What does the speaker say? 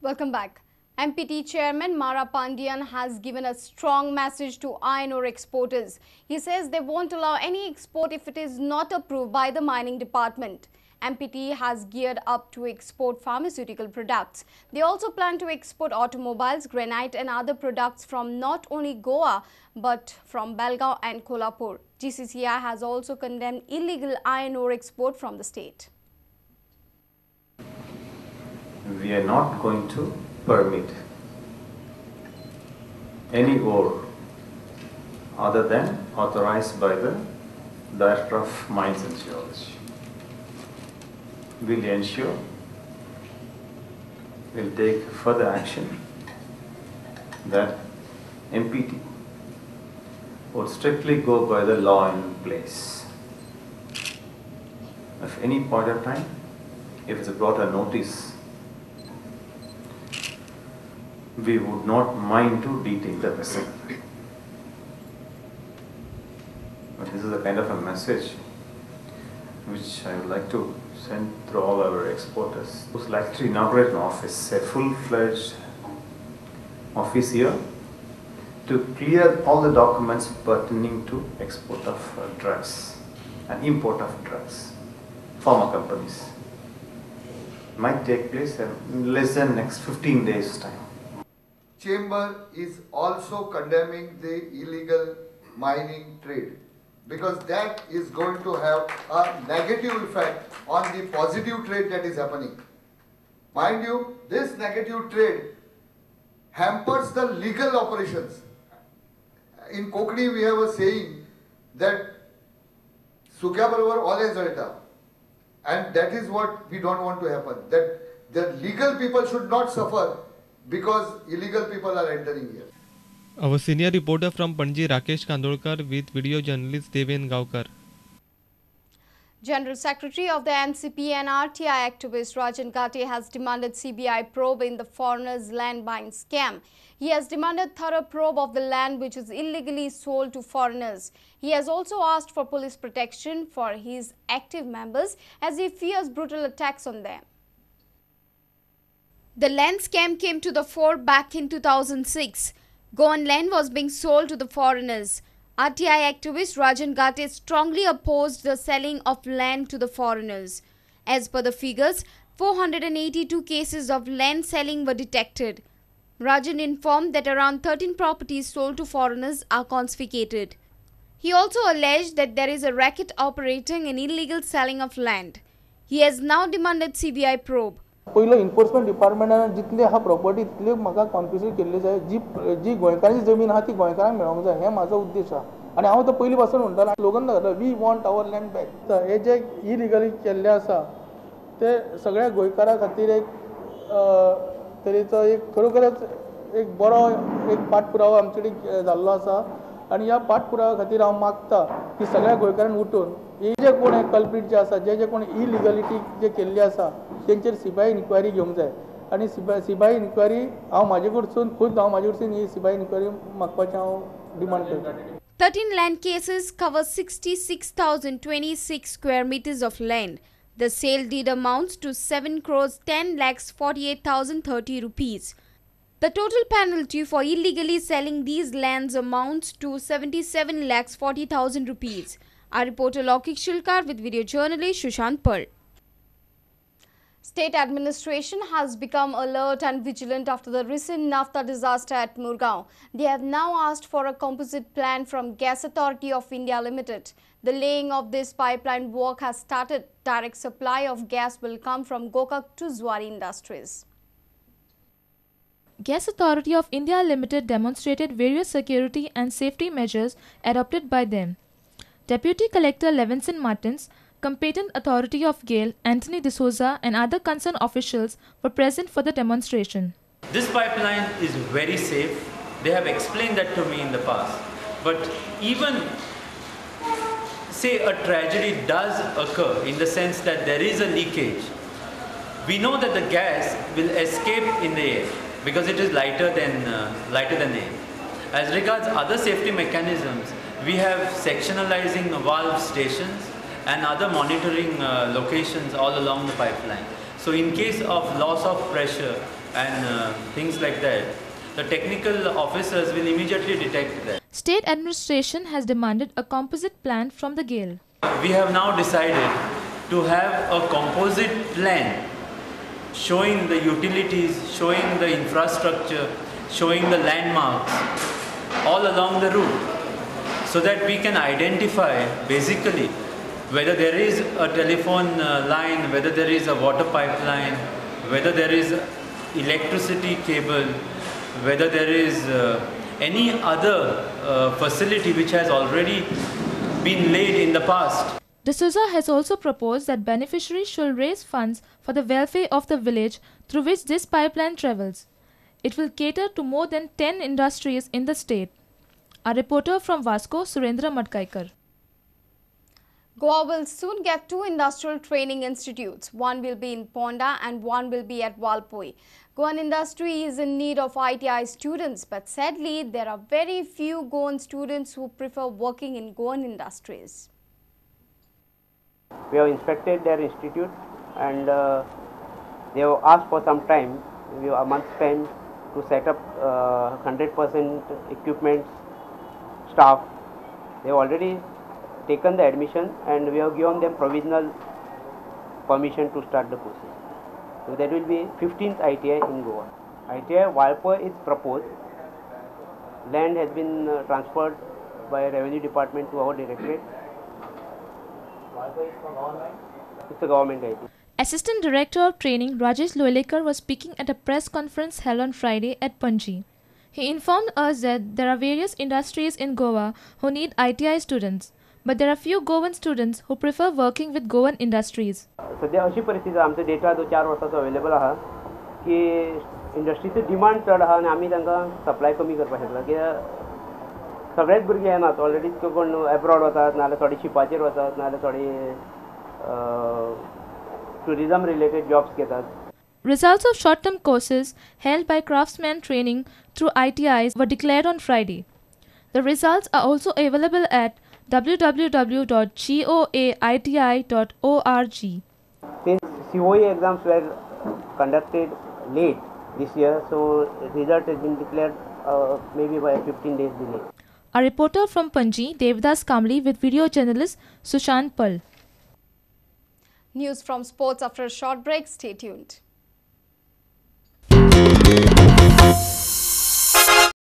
Welcome back. MPT Chairman Mara Pandian has given a strong message to iron ore exporters. He says they won't allow any export if it is not approved by the mining department. MPT has geared up to export pharmaceutical products. They also plan to export automobiles, granite and other products from not only Goa but from Belgaum and Kolhapur. GCCI has also condemned illegal iron ore export from the state. We are not going to permit any ore other than authorized by the Director of Mines and Geology. We'll ensure, we'll take further action that MPT would strictly go by the law in place. If any point of time, if it's brought a notice we would not mind to detail the vessel. But this is a kind of a message which I would like to send through all our exporters. I would like to inaugurate an office, a full-fledged office here to clear all the documents pertaining to export of uh, drugs and import of drugs, pharma companies. Might take place in less than next 15 days time chamber is also condemning the illegal mining trade because that is going to have a negative effect on the positive trade that is happening. Mind you, this negative trade hampers the legal operations. In Kokni we have a saying that Sukya Barabar always Jalta and that is what we don't want to happen that the legal people should not suffer because illegal people are entering here. Our senior reporter from Panji Rakesh Kandolkar with video journalist Deven Gaukar. General Secretary of the NCP and RTI activist Rajan Ghate has demanded CBI probe in the foreigners' land buying scam. He has demanded thorough probe of the land which is illegally sold to foreigners. He has also asked for police protection for his active members as he fears brutal attacks on them. The land scam came to the fore back in 2006. Goan land was being sold to the foreigners. RTI activist Rajan Ghate strongly opposed the selling of land to the foreigners. As per the figures, 482 cases of land selling were detected. Rajan informed that around 13 properties sold to foreigners are confiscated. He also alleged that there is a racket operating in illegal selling of land. He has now demanded CBI probe. पयलो enforcement डिपार्टमेंटान जितली आहा property तितले म्हाका confiscate केल्ली जाय जी जी गोंयकारांची जमीन आहा ती गोंयकारांक मेळोंक जाय हें म्हाजो उद्देश आहा. आनी हांव तो पयलीं पासून म्हणटालो स्लोगन घातलो we want our land back हे जे इलिगली केल्ले आसा ते सगळ्या गोंयकारा खातीर एक तरेचो एक खरोखरच एक बरो एक पाठपुरावो आमचे कडेन जाल्लो आसा आनी ह्या पाठपुराव्या खातीर हांव मागता की सगळ्या गोंयकारांनी उठून हे जे कोण कल्प्रीट जे आसा जे जे कोण इलिगलिटी जे केल्ली आसा तेंचेर सीबीआय इन्क्वायरी घेवंक जाय आनी सीबीआय सीबीआय इन्क्वायरी हांव म्हाजे कडसून खुद हांव म्हाजे कडसून ही सीबीआय इन्क्वायरी मागपाचें हांव डिमांड करतां 13 land cases cover 66,026 square meters of land. The sale deed amounts to 7 crores 10 lakhs 48,030 rupees. The total penalty for illegally selling these lands amounts to 77 lakhs 40,000 rupees. Our reporter Lokik Shilkar with video journalist Sushant Pearl. State administration has become alert and vigilant after the recent naphtha disaster at Murgaon. They have now asked for a composite plan from Gas Authority of India Limited. The laying of this pipeline work has started. Direct supply of gas will come from Gokak to Zuari Industries. Gas Authority of India Limited demonstrated various security and safety measures adopted by them. Deputy Collector Levinson Martins competent authority of GAIL, Anthony D'Souza, and other concerned officials were present for the demonstration. This pipeline is very safe. They have explained that to me in the past. But even say a tragedy does occur in the sense that there is a leakage, we know that the gas will escape in the air because it is lighter than uh, lighter than air. As regards other safety mechanisms, we have sectionalizing valve stations and other monitoring uh, locations all along the pipeline. So in case of loss of pressure and uh, things like that, the technical officers will immediately detect that. State administration has demanded a composite plan from the GAIL. We have now decided to have a composite plan showing the utilities, showing the infrastructure, showing the landmarks all along the route so that we can identify basically whether there is a telephone uh, line, whether there is a water pipeline, whether there is electricity cable, whether there is uh, any other uh, facility which has already been laid in the past. D'Souza has also proposed that beneficiaries should raise funds for the welfare of the village through which this pipeline travels. It will cater to more than 10 industries in the state. A reporter from Vasco, Surendra Matkaikar. Goa will soon get two industrial training institutes. One will be in Ponda and one will be at Valpoi. Goan industry is in need of ITI students, but sadly, there are very few Goan students who prefer working in Goan industries. We have inspected their institute and uh, they have asked for some time. We have a month spent to set up uh, 100% equipment, staff. They have already taken the admission and we have given them provisional permission to start the courses. So that will be 15th ITI in Goa. ITI Valpoi is proposed. Land has been uh, transferred by Revenue Department to our directorate. It's a government IT. Assistant Director of Training Rajesh Loilekar was speaking at a press conference held on Friday at Panji. He informed us that there are various industries in Goa who need ITI students, but there are few Goan students who prefer working with Goan industries. सध्या अशी परिस्थिती आसा आमचो data जो चार वर्साचो available आहा की इंडस्ट्रीचो डिमांड चड आहा आनी आमी तांकां सप्लाय कमी करपाक शकला कित्याक सगळेच भुरगे येनात ऑलरेडी कोण एब्रॉड वतात नाजाल्यार थोडे शिपाचेर वतात नाजाल्यार थोडे टुरिजम रिलेटेड जॉब्स घेतात Results of short term courses held by craftsman training through ITIs were declared on Friday. The results are also available at www.goaiti.org. Since COE exams were conducted late this year, so result has been declared uh, maybe by 15 days delay. A reporter from Panji, Devdas Kamli, with video journalist Sushant Pal. News from sports after a short break. Stay tuned.